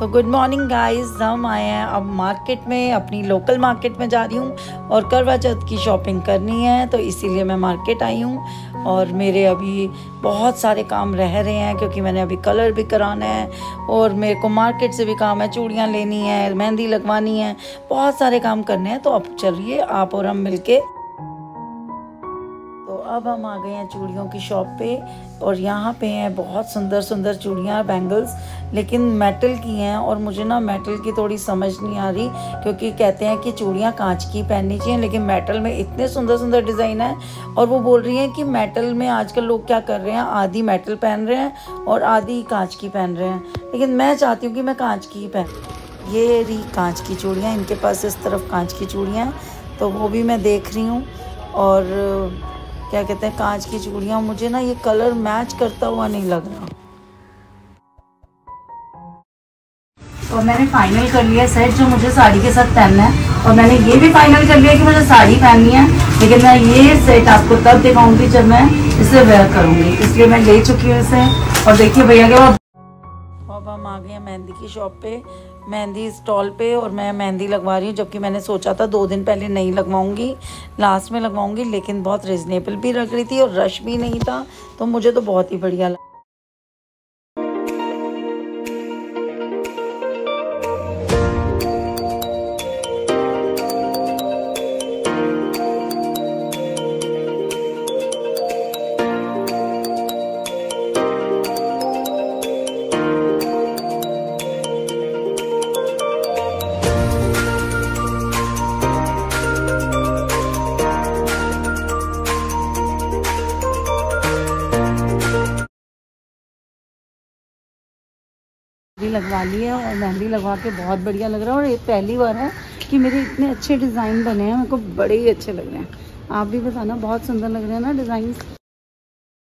तो good morning guys हम आए हैं अब मार्केट में, अपनी लोकल मार्केट में जा रही हूँ और करवा चौथ की शॉपिंग करनी है तो इसीलिए मैं मार्केट आई हूँ। और मेरे अभी बहुत सारे काम रह रहे हैं, क्योंकि मैंने अभी कलर भी कराना है और मेरे को मार्केट से भी काम है, चूड़ियाँ लेनी है, मेहंदी लगवानी है, बहुत सारे काम करने हैं। तो अब चलिए आप और हम मिलके अब हम आ गए हैं चूड़ियों की शॉप पे और यहाँ पे हैं बहुत सुंदर सुंदर चूड़ियाँ बैंगल्स लेकिन मेटल की हैं और मुझे ना मेटल की थोड़ी समझ नहीं आ रही क्योंकि कहते हैं कि चूड़ियाँ कांच की पहननी चाहिए, लेकिन मेटल में इतने सुंदर सुंदर डिज़ाइन है और वो बोल रही हैं कि मेटल में आजकल लोग क्या कर रहे हैं, आधी मेटल पहन रहे हैं और आधी कांच की पहन रहे हैं। लेकिन मैं चाहती हूँ कि मैं कांच की ही पहन ये रही कांच की चूड़ियाँ, इनके पास इस तरफ़ कांच की चूड़ियाँ हैं तो वो भी मैं देख रही हूँ और क्या कहते हैं कांच की चूड़ियाँ मुझे ना ये कलर मैच करता हुआ नहीं लग रहा। और मैंने फाइनल कर लिया सेट जो मुझे साड़ी के साथ पहनना है। और मैंने ये भी फाइनल कर लिया कि मुझे साड़ी पहननी है लेकिन मैं ये सेट आपको तब दिखाऊँगी जब मैं इसे वेयर करूँगी। इसलिए मैं ले चुकी हूँ इसे। और देखिए भैया के अब हम आ गए हैं मेहंदी की शॉप पे। मेहंदी स्टॉल पे और मैं मेहंदी लगवा रही हूँ, जबकि मैंने सोचा था दो दिन पहले नहीं लगवाऊँगी लास्ट में लगवाऊँगी, लेकिन बहुत रिजनेबल भी लग रही थी और रश भी नहीं था तो मुझे तो बहुत ही बढ़िया लगा। लगवा ली है और मेहंदी लगवा के बहुत बढ़िया लग रहा है और ये पहली बार है कि मेरे इतने अच्छे डिज़ाइन बने हैं, मेरे को बड़े ही अच्छे लग रहे हैं। आप भी बताना, बहुत सुंदर लग रहे हैं ना डिज़ाइन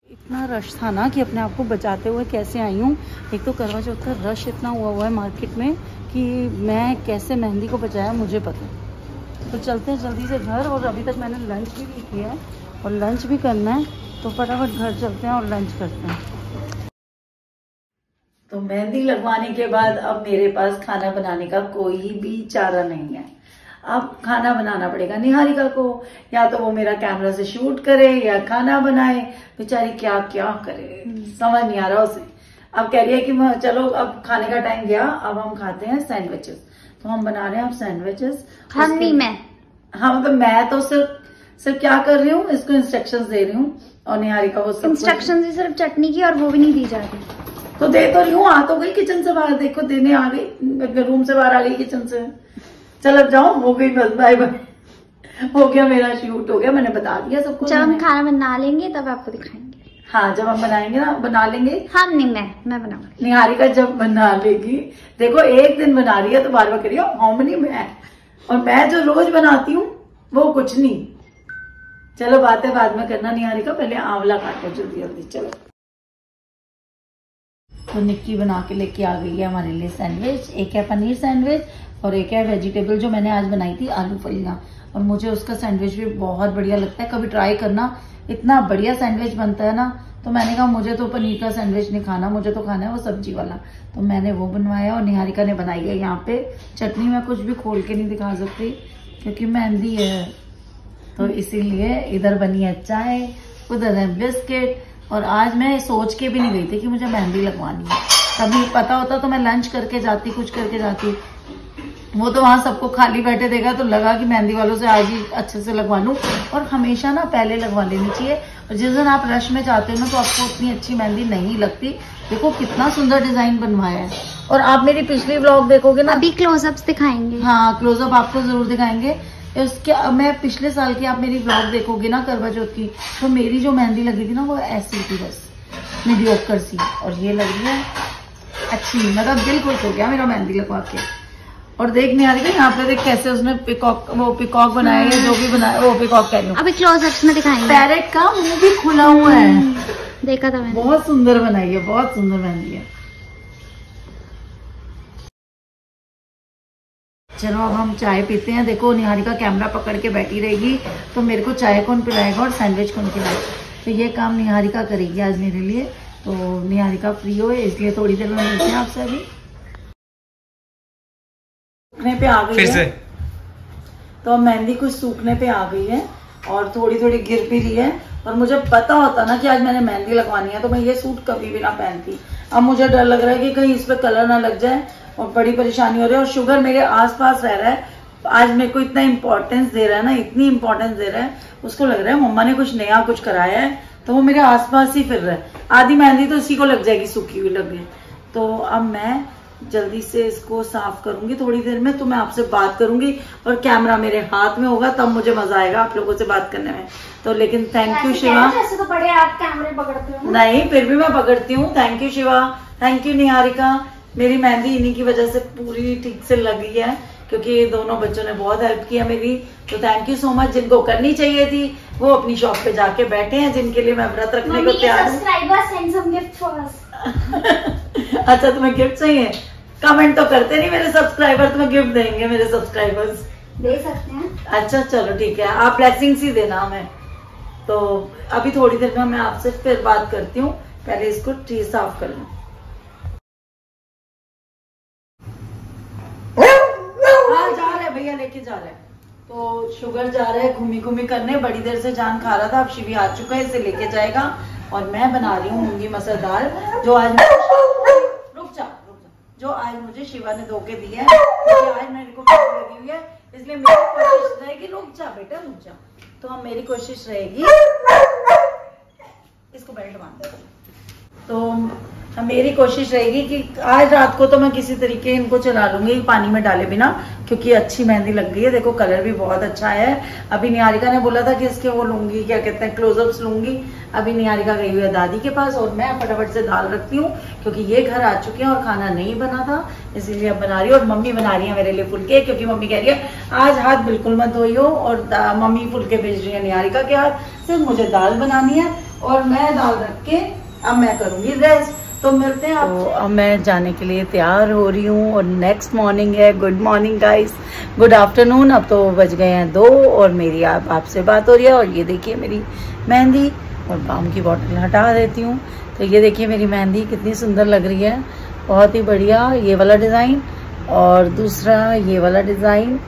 इतना रश था ना कि अपने आप को बचाते हुए कैसे आई हूँ। एक तो करवा चौथ का रश इतना हुआ हुआ है मार्केट में कि मैं कैसे मेहंदी को बचाया मुझे पता। तो चलते हैं जल्दी से घर और अभी तक मैंने लंच भी किया है और लंच भी करना है तो फटाफट घर चलते हैं और लंच करते हैं। तो मेहंदी लगवाने के बाद अब मेरे पास खाना बनाने का कोई भी चारा नहीं है। अब खाना बनाना पड़ेगा निहारिका को। या तो वो मेरा कैमरा से शूट करे या खाना बनाए। बेचारी क्या क्या करे। समझ नहीं आ रहा उसे। अब कह रही है कि चलो अब खाने का टाइम गया। अब हम खाते हैं सैंडविचेस तो हम बना रहे हैं अब सैंडविचेस हम नहीं मैं। हाँ मतलब मैं तो सिर्फ़ सिर्फ़ क्या कर रही हूँ? इसको इंस्ट्रक्शन दे रही हूँ। और निहारिका को इंस्ट्रक्शन सिर्फ़ चटनी की और वो भी नहीं दी जा रही। तो दे तो रही हूँ आ तो गई किचन से बाहर देखो देने आ गई रूम से बाहर आ गई किचन से। चल अब जाओ हो गई बस बाय बाय हो गया मेरा शूट हो गया मैंने बता दिया सबको जब हम खाना बना लेंगे तब आपको दिखाएँगे। हाँ जब हम बनाएँगे ना बना लेंगे। हाँ नहीं मैं मैं बनाऊँगी। निहारिका जब बना लेगी देखो एक दिन बना रही है तो बार बार करिए हाउ मनी मैं। और मैं जो रोज बनाती हूँ वो कुछ नहीं। चलो बातें बाद में करना निहारिका पहले आंवला काटो जल्दी जल्दी चलो। तो निक्की बना के लेके आ गई है हमारे लिए सैंडविच। एक है पनीर सैंडविच और एक है वेजिटेबल जो मैंने आज बनाई थी आलू फलियाँ और मुझे उसका सैंडविच भी बहुत बढ़िया लगता है। कभी ट्राई करना, इतना बढ़िया सैंडविच बनता है ना तो मैंने कहा, मुझे तो पनीर का सैंडविच नहीं खाना, मुझे तो खाना है वो सब्ज़ी वाला। तो मैंने वो बनवाया और निहारिका ने बनाई है यहाँ पे। चटनी में कुछ भी खोल के नहीं दिखा सकती, क्योंकि मेहंदी है। तो इसीलिए इधर बनी है चाय, उधर है बिस्किट और आज मैं सोच के भी नहीं गई थी कि मुझे मेहंदी लगवानी है। कभी पता होता तो मैं लंच करके जाती कुछ करके जाती। वो तो वहाँ सबको खाली बैठे देगा तो लगा कि मेहंदी वालों से आज ही अच्छे से लगवा लू। और हमेशा ना पहले लगवा लेनी चाहिए। और जिस दिन आप रश में जाते हो ना तो आपको उतनी अच्छी मेहंदी नहीं लगती। देखो कितना सुंदर डिज़ाइन बनवाया है। और आप मेरी पिछली ब्लॉग देखोगे ना अभी क्लोजअप दिखाएँगे। हाँ क्लोजअप आपको ज़रूर दिखाएँगे। उसके मैं पिछले साल की आप मेरी ब्लॉग देखोगे ना करवा चौथ की तो मेरी जो मेहंदी लगी थी ना वो ऐसी थी बस मीडियोकर सी। और ये लग रही है अच्छी मतलब दिल खुश हो गया मेरा मेहंदी लगवा के। और देखने आ रही है यहाँ पे देख कैसे उसने पिकॉक वो पिकॉक बनाया है जो भी बनाया वो पिकॉक कह रही हूँ। अभी क्लोजअप्स में दिखाएँगे। पैरेट का मुँह भी खुला हुआ है। देखा था मैंने। बहुत सुंदर बनाई है बहुत सुंदर मेहंदी है। चलो अब हम चाय पीते हैं। देखो निहारिका कैमरा पकड़ के बैठी रहेगी तो मेरे को चाय कौन पिलाएगा और सैंडविच कौन खिलाएगा? तो ये काम निहारिका करेगी आज मेरे लिए। तो निहारिका फ्री हो इसलिए थोड़ी देर में मिलते हैं आपसे अभी सूखने पे आ गई है। तो अब मेहंदी कुछ सूखने पे आ गई है और थोड़ी थोड़ी गिर भी रही है। और मुझे पता होता ना कि आज मैंने मेहंदी लगवानी है तो मैं ये सूट कभी भी ना पहनती। अब मुझे डर लग रहा है कि कहीं इस पे कलर ना लग जाए। और बड़ी परेशानी हो रही है और शुगर मेरे आसपास रह रहा है। आज मेरे को इतना इम्पोर्टेंस दे रहा है ना इतनी इम्पोर्टेंस दे रहा है। उसको लग रहा है मम्मा ने कुछ नया कुछ कराया है तो वो मेरे आसपास ही फिर रहा है। आधी मेहंदी तो इसी को लग जाएगी सूखी हुई लग गई। तो अब मैं जल्दी से इसको साफ़ करूँगी थोड़ी देर में तो मैं आपसे बात करूँगी और कैमरा मेरे हाथ में होगा तब मुझे मज़ा आएगा आप लोगों से बात करने में। तो लेकिन थैंक यू शिवा। तो बड़े आप कैमरे पकड़ते हो नहीं फिर भी मैं पकड़ती हूँ। Thank you Shiva. Thank you Niharika. मेरी मेहंदी इन्हीं की वजह से पूरी ठीक से लगी है क्योंकि दोनों बच्चों ने बहुत हेल्प किया मेरी। तो थैंक यू सो मच जिनको करनी चाहिए थी वो अपनी शॉप पे जाके बैठे हैं जिनके लिए मैं व्रत रखने को तैयार हूँ। अच्छा तुम्हें गिफ्ट चाहिए? कमेंट तो करते नहीं मेरे सब्सक्राइबर तुम्हें गिफ्ट देंगे मेरे सब्सक्राइबर्स दे सकते हैं। अच्छा चलो ठीक है। आप ब्लेसिंग्स ही देना हमें। तो अभी थोड़ी देर में मैं आपसे फिर बात करती हूँ। पहले इसको टी साफ़ कर लूँ हाँ जा रहे भैया लेके जा रहे हैं। तो शुगर जा रहा है घूमी घूमी करने, बड़ी देर से जान खा रहा था, अब शिवी आ चुका है, इसे लेके जाएगा। और मैं बना रही हूँ मूँगी मसर दाल, जो आज रुक जा रुक जा। जो आज मुझे शिवा ने धो के दी है आज मेरे को लगी हुई है, इसलिए मेरी कोशिश रहेगी रुक जा बेटा, रुक जा। तो हम मेरी कोशिश रहेगी, इसको बेल्ट बाँध। तो मेरी कोशिश रहेगी कि आज रात को तो मैं किसी तरीके इनको चला लूँगी, पानी में डाले बिना, क्योंकि अच्छी मेहंदी लग गई है। देखो कलर भी बहुत अच्छा आया है। अभी निहारिका ने बोला था कि इसके वो लूँगी, क्या कहते हैं क्लोजअप्स लूँगी। अभी निहारिका गई हुई है दादी के पास और मैं फटाफट से दाल रखती हूँ, क्योंकि ये घर आ चुके हैं और खाना नहीं बना था, इसीलिए अब बना रही हूँ। और मम्मी बना रही है मेरे लिए फुलके, क्योंकि मम्मी कह रही है, आज हाथ बिल्कुल मत धोइयो। और दा- मम्मी फुलके भेज रही है निहारिका के हाथ, सिर्फ़ मुझे दाल बनानी है और मैं दाल रख के अब मैं करूँगी रेस्ट तो मिलते हैं तो अब मैं जाने के लिए तैयार हो रही हूँ और नेक्स्ट मॉर्निंग है। Good morning guys good afternoon अब तो बज गए हैं दो और मेरी आप, आपसे बात हो रही है और ये देखिए मेरी मेहंदी। और बाम की बॉटल हटा देती हूँ। तो ये देखिए मेरी मेहंदी कितनी सुंदर लग रही है। बहुत ही बढ़िया ये वाला डिज़ाइन और दूसरा ये वाला डिज़ाइन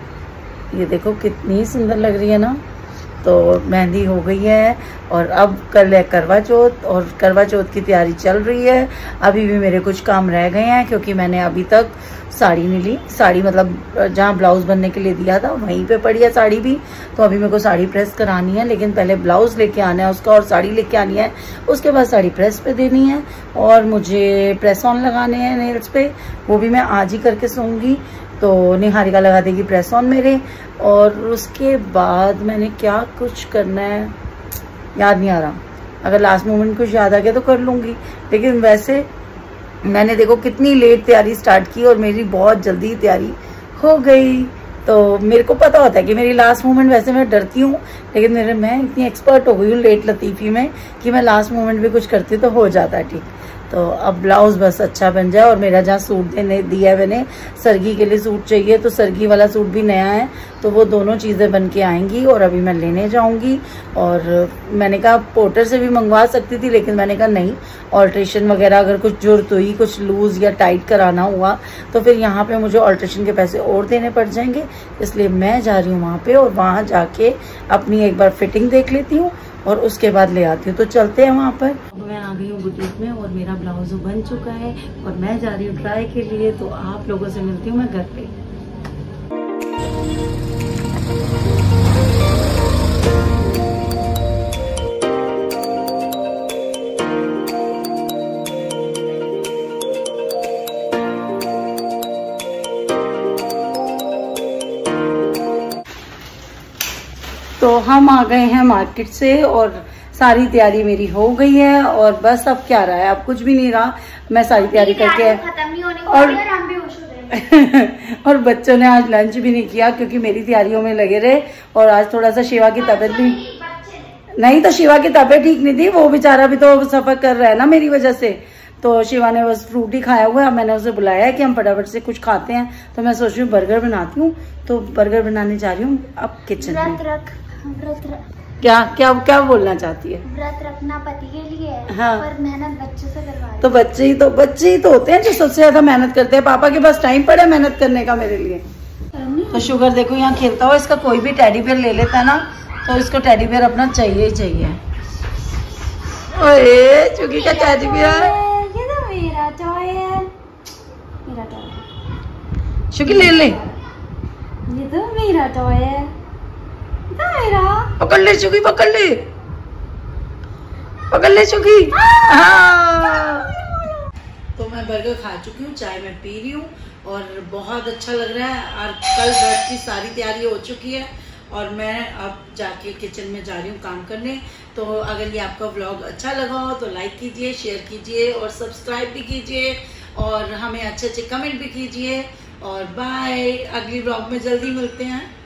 ये देखो कितनी सुंदर लग रही है ना। तो मेहंदी हो गई है और अब कल है करवा चौथ और करवा चौथ की तैयारी चल रही है। अभी भी मेरे कुछ काम रह गए हैं क्योंकि मैंने अभी तक साड़ी नहीं ली। साड़ी मतलब जहाँ ब्लाउज बनने के लिए दिया था, वहीं पे पड़ी है साड़ी भी। तो अभी मेरे को साड़ी प्रेस करानी है, लेकिन पहले ब्लाउज लेके आना है उसका और साड़ी लेके आनी है। उसके बाद साड़ी प्रेस पे देनी है और मुझे प्रेस ऑन लगाने हैं नेल्स पे। वो भी मैं आज ही करके सोऊँगी। तो निहारिका लगा देगी प्रेस ऑन मेरे। और उसके बाद मैंने क्या कुछ करना है? याद नहीं आ रहा। अगर लास्ट मोमेंट कुछ याद आ गया तो कर लूँगी। लेकिन वैसे मैंने देखो कितनी लेट तैयारी स्टार्ट की और मेरी बहुत जल्दी तैयारी हो गई। तो मेरे को पता होता है कि मेरी लास्ट मोमेंट वैसे मैं डरती हूँ, लेकिन मेरे, मैं इतनी एक्सपर्ट हो गई हूँ लेट लतीफ़ी में कि मैं लास्ट मोमेंट भी कुछ करती तो हो जाता है ठीक। तो अब ब्लाउज बस अच्छा बन जाए और मेरा जहाँ सूट देने, दिया है मैंने, सरगी के लिए सूट चाहिए तो सरगी वाला सूट भी नया है तो वो दोनों चीज़ें बन के आएँगी और अभी मैं लेने जाऊँगी। और मैंने कहा पोर्टर से भी मंगवा सकती थी, लेकिन मैंने कहा नहीं। ऑल्ट्रेशन वगैरह अगर कुछ ज़रूरत हुई, कुछ लूज या टाइट कराना हुआ तो फिर यहाँ पे मुझे ऑल्ट्रेशन के पैसे और देने पड़ जाएँगे। इसलिए मैं जा रही हूँ वहाँ पे और वहाँ जाके अपनी एक बार फिटिंग देख लेती हूँ। और उसके बाद ले आती हूँ। तो चलते हैं वहाँ पर। मैं आ गई हूँ बुटीक में और मेरा ब्लाउज बन चुका है और मैं जा रही हूँ ट्राई के लिए तो आप लोगों से मिलती हूँ मैं घर पे। हम आ गए हैं मार्केट से और सारी तैयारी मेरी हो गई है और बस अब क्या रहा है? अब कुछ भी नहीं रहा। मैं सारी तैयारी करके होने और- और बच्चों ने आज लंच भी नहीं किया क्योंकि मेरी तैयारियों में लगे रहे और आज थोड़ा सा शिवा की तबीयत भी नहीं तो शिवा की तबीयत ठीक नहीं थी। वो बेचारा भी तो सफ़र कर रहा है ना मेरी वजह से। तो शिवा ने बस फ्रूट ही खाया हुआ है। मैंने उसे बुलाया है कि हम फटाफट से कुछ खाते हैं। तो मैं सोच रही हूँ बर्गर बनाती हूँ। तो बर्गर बनाने जा रही हूँ। अब किचन में। क्या क्या क्या बोलना चाहती है? व्रत रखना पति के लिए है हाँ। पर मेहनत बच्चों से करवा तो बच्चे ही तो बच्चे ही तो होते हैं जो सबसे ज़्यादा मेहनत करते हैं। पापा के पास टाइम पड़ा मेहनत करने का मेरे लिए। तो शुगर देखो यहाँ खेलता हुआ इसका कोई भी टेडी बियर ले लेता है ना तो इसको टेडी बियर अपना चाहिए ही चाहिए। ओए चुकी का टेडी बियर ये मेरा टॉय मेरा टॉय शुकी ले ले। ये तो मेरा टॉय है। पकड़ ले चुकी पकड़ ले। पकड़ ले चुकी। हाँ। तो मैं बर्गर खा चुकी हूँ चाय मैं पी रही हूँ और बहुत अच्छा लग रहा है और कल ब्रेड की सारी तैयारी हो चुकी है और मैं अब जाके किचन में जा रही हूँ काम करने। तो अगर ये आपका व्लॉग अच्छा लगा हो तो लाइक कीजिए शेयर कीजिए और सब्सक्राइब भी कीजिए और हमें अच्छे अच्छे कमेंट भी कीजिए और बाय अगली व्लॉग में जल्दी मिलते हैं।